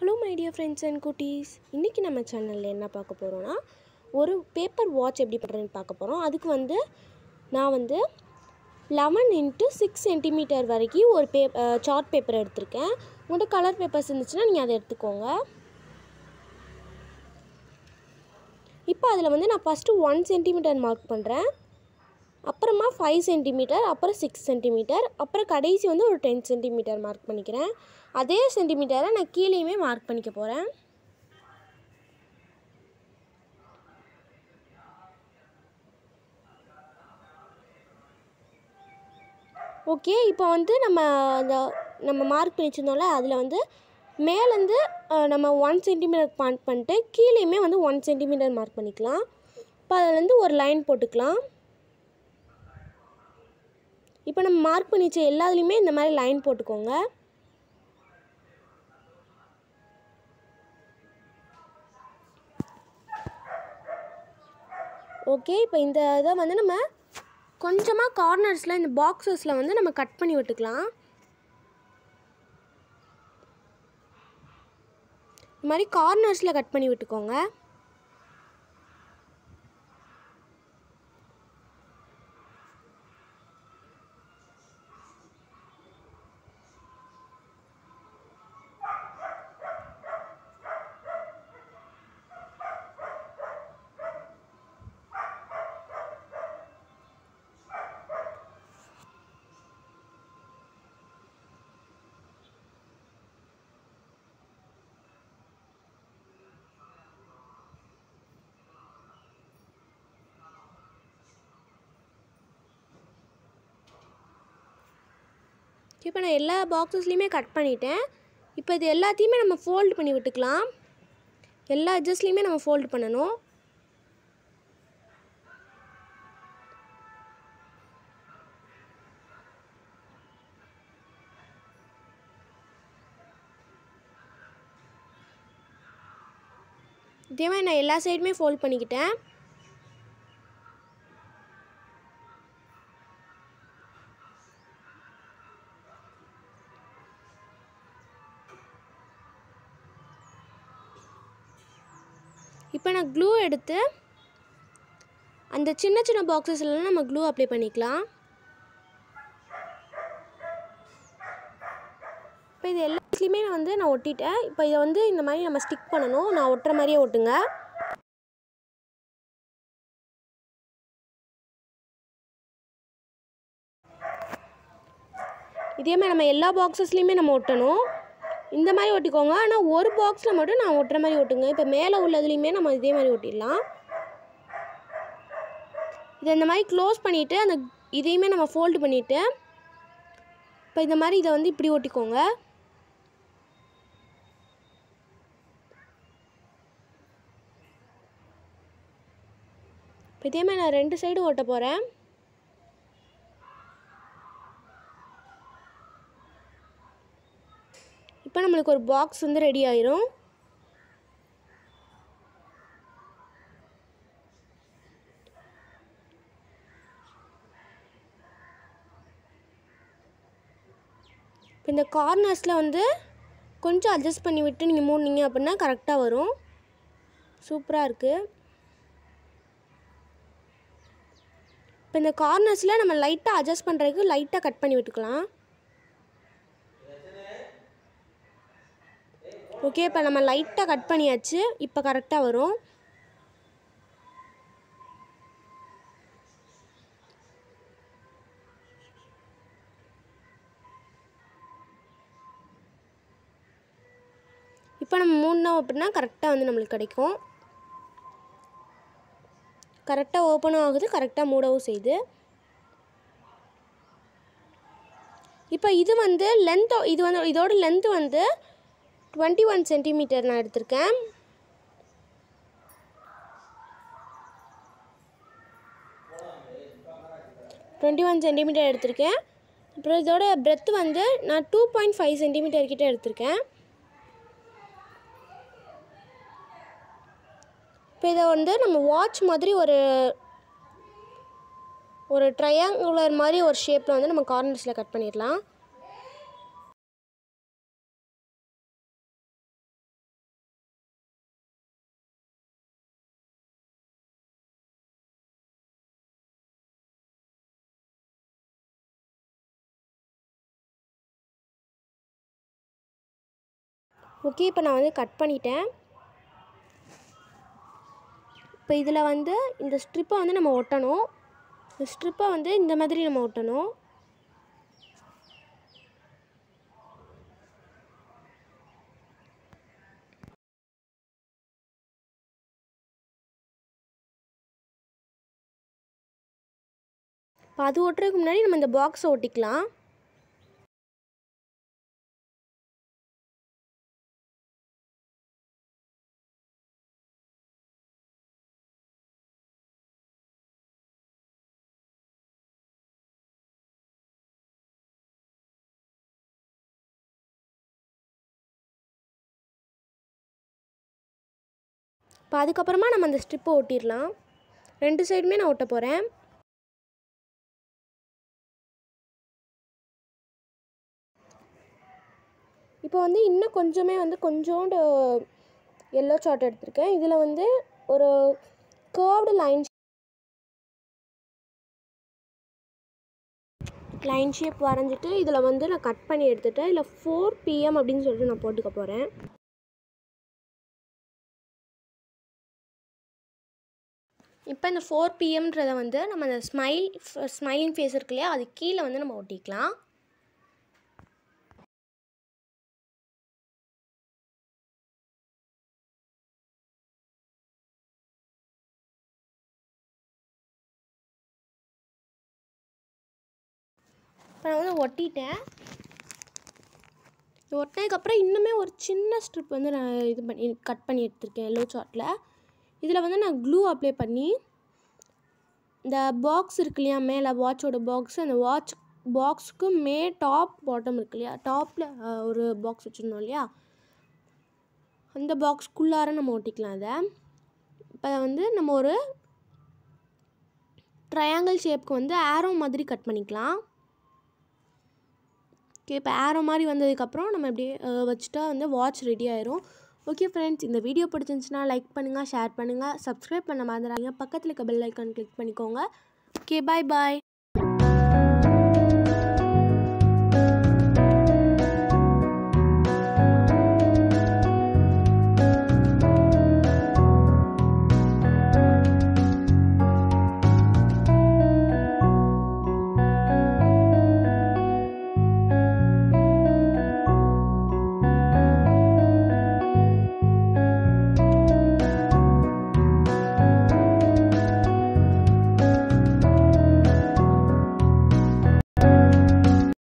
Hello my dear friends and குட்டீஸ் இன்றைக்கி நம்ம சேனலில் என்ன பார்க்க போகிறோன்னா ஒரு பேப்பர் வாட்ச் எப்படி பண்ணுறதுன்னு பார்க்க போகிறோம் அதுக்கு வந்து நான் வந்து லெவன் இன்ட்டு சிக்ஸ் சென்டிமீட்டர் வரைக்கும் ஒரு பே சார்ட் பேப்பர் எடுத்திருக்கேன். உங்கள்கிட்ட கலர் பேப்பர்ஸ் இருந்துச்சுன்னா நீங்கள் அதை எடுத்துக்கோங்க. இப்போ அதில் வந்து நான் ஃபஸ்ட்டு ஒன் சென்டிமீட்டர் மார்க் பண்ணுறேன் அப்புறமா ஃபைவ் சென்டிமீட்டர் அப்புறம் சிக்ஸ் சென்டிமீட்டர் அப்புறம் கடைசி வந்து ஒரு டென் சென்டிமீட்டர் மார்க் பண்ணிக்கிறேன். அதே சென்டிமீட்டரை நான் கீழேயுமே மார்க் பண்ணிக்க போகிறேன் ஓகே இப்போ வந்து நம்ம அந்த நம்ம மார்க் பண்ணி வச்சுருந்தோம்ல அதில் வந்து மேலேருந்து நம்ம ஒன் சென்டிமீட்டர் மார்க் பண்ணிட்டு கீழேயுமே வந்து ஒன் சென்டிமீட்டர் மார்க் பண்ணிக்கலாம். இப்போ அதுலேருந்து ஒரு லைன் போட்டுக்கலாம். இப்போ நம்ம மார்க் பண்ணி வச்ச எல்லாத்துலேயுமே இந்த மாதிரி லைன் போட்டுக்கோங்க. ஓகே இப்போ இந்த இதை வந்து நம்ம கொஞ்சமாக கார்னர்ஸில் இந்த பாக்ஸஸில் வந்து நம்ம கட் பண்ணி விட்டுக்கலாம். இந்த மாதிரி கார்னர்ஸில் கட் பண்ணி விட்டுக்கோங்க. இப்போ நான் எல்லா பாக்ஸஸ்லேயுமே கட் பண்ணிட்டேன். இப்போ இது எல்லாத்தையுமே நம்ம ஃபோல்டு பண்ணி விட்டுக்கலாம். எல்லா அட்ஜஸ்ட்லேயுமே நம்ம ஃபோல்டு பண்ணணும். இதே மாதிரி நான் எல்லா சைடுமே ஃபோல்ட் பண்ணிக்கிட்டேன். இப்போ நான் க்ளூ எடுத்து அந்த சின்ன சின்ன பாக்ஸஸ்லாம் நம்ம க்ளூ அப்ளை பண்ணிக்கலாம். இப்போ இது எல்லாத்துலேயுமே நான் வந்து நான் ஒட்டிட்டேன். இப்போ இதை வந்து இந்த மாதிரி நம்ம ஸ்டிக் பண்ணணும். நான் ஒட்டுற மாதிரியே ஒட்டுங்க. இதே மாதிரி நம்ம எல்லா பாக்ஸஸ்லேயுமே நம்ம ஒட்டணும். இந்த மாதிரி ஒட்டிக்கோங்க. ஆனால் ஒரு பாக்ஸில் மட்டும் நான் ஒட்டுற மாதிரி ஒட்டுங்க. இப்போ மேலே உள்ளதுலேயுமே நம்ம இதே மாதிரி ஒட்டிடலாம். இதை இந்த மாதிரி க்ளோஸ் பண்ணிவிட்டு அந்த இதையுமே நம்ம ஃபோல்டு பண்ணிவிட்டு இப்போ இந்த மாதிரி இதை வந்து இப்படி ஒட்டிக்கோங்க. இப்போ இதே மாதிரி நான் ரெண்டு சைடும் ஓட்ட போகிறேன் இப்போ நம்மளுக்கு ஒரு பாக்ஸ் வந்து ரெடி ஆயிரும். இப்போ இந்த கார்னர்ஸில் வந்து கொஞ்சம் அட்ஜஸ்ட் பண்ணி விட்டு நீங்கள் மூடினீங்க அப்படின்னா கரெக்டாக வரும். சூப்பராக இருக்குது இப்போ இந்த கார்னர்ஸில் நம்ம லைட்டாக அட்ஜஸ்ட் பண்ணுறதுக்கு லைட்டாக கட் பண்ணி விட்டுக்கலாம். ஓகே இப்போ நம்ம லைட்டாக கட் பண்ணியாச்சு. இப்போ கரெக்டாக வரும். இப்போ நம்ம மூடினோம் அப்படின்னா கரெக்டாக வந்து நம்மளுக்கு கிடைக்கும். கரெக்டாக ஓப்பனும் ஆகுது கரெக்டாக மூடவும் செய்யுது. இப்போ இது வந்து லென்த் இது வந்து இதோட லென்த் வந்து டுவெண்ட்டி ஒன் சென்டிமீட்டர் நான் எடுத்திருக்கேன். டுவெண்ட்டி ஒன் சென்டிமீட்டர் எடுத்திருக்கேன். அப்புறம் இதோட பிரெத் வந்து நான் டூ பாயிண்ட் ஃபைவ் சென்டிமீட்டர் கிட்டே எடுத்திருக்கேன். இப்போ இதை வந்து நம்ம வாட்ச் மாதிரி ஒரு ஒரு ட்ரையாங்குலர் மாதிரி ஒரு ஷேப்பில் வந்து நம்ம கார்னர்ஸில் கட் பண்ணிடலாம். ஓகே இப்போ நான் வந்து கட் பண்ணிட்டேன். இப்போ இதில் வந்து இந்த ஸ்ட்ரிப்பை வந்து நம்ம ஒட்டணும். இந்த ஸ்ட்ரிப்பை வந்து இந்த மாதிரி நம்ம ஒட்டணும். இப்போ அது ஒட்டுறதுக்கு முன்னாடி நம்ம இந்த பாக்ஸை ஒட்டிக்கலாம். இப்போ அதுக்கப்புறமா நம்ம அந்த ஸ்ட்ரிப்பை ஒட்டிடலாம். ரெண்டு சைடுமே நான் ஒட்ட போகிறேன் இப்போ வந்து இன்னும் கொஞ்சமே வந்து கொஞ்சோண்டு எல்லோ சார்ட் எடுத்திருக்கேன். இதில் வந்து ஒரு கேர்வ்டு லைன் லைன் ஷேப் வரைஞ்சிட்டு இதில் வந்து நான் கட் பண்ணி எடுத்துகிட்டேன் இதில் ஃபோர் பிஎம் அப்படின்னு சொல்லிட்டு நான் போட்டுக்க போகிறேன் இப்போ இந்த ஃபோர் பிஎம்ன்றதை வந்து நம்ம அந்த ஸ்மைல் ஸ்மைலிங் ஃபேஸ் இருக்கு இல்லையா அது கீழே வந்து நம்ம ஒட்டிக்கலாம். இப்போ நான் வந்து ஒட்டிட்டேன். ஒட்டினதுக்கப்புறம் இன்னுமே ஒரு சின்ன ஸ்ட்ரிப் வந்து நான் இது பண்ணி கட் பண்ணி எடுத்திருக்கேன் எல்லோ சார்ட்டில் இதில் வந்து நான் க்ளூ அப்ளை பண்ணி இந்த பாக்ஸ் இருக்கு இல்லையா மேலே வாட்சோட பாக்ஸ் அந்த வாட்ச் பாக்ஸுக்கு மே டாப் பாட்டம் இருக்கு இல்லையா டாப்பில் ஒரு பாக்ஸ் வச்சுருந்தோம் இல்லையா அந்த பாக்ஸ்க்குள்ளார நம்ம ஒட்டிக்கலாம் அதை இப்போ வந்து நம்ம ஒரு ட்ரையாங்கிள் ஷேப்க்கு வந்து ஆரோ மாதிரி கட் பண்ணிக்கலாம். ஓகே இப்போ ஆரோ மாதிரி வந்ததுக்கப்புறம் நம்ம இப்படியே வச்சுட்டா வந்து வாட்ச் ரெடி ஆயிரும். ஓகே ஃப்ரெண்ட்ஸ் இந்த வீடியோ பிடிச்சிருந்துச்சுன்னா லைக் பண்ணுங்கள் ஷேர் பண்ணுங்கள் சப்ஸ்கிரைப் பண்ண மறந்துடாதீங்க. பக்கத்தில் இருக்க பெல் ஐக்கான் கிளிக் பண்ணிக்கோங்க. Okay bye bye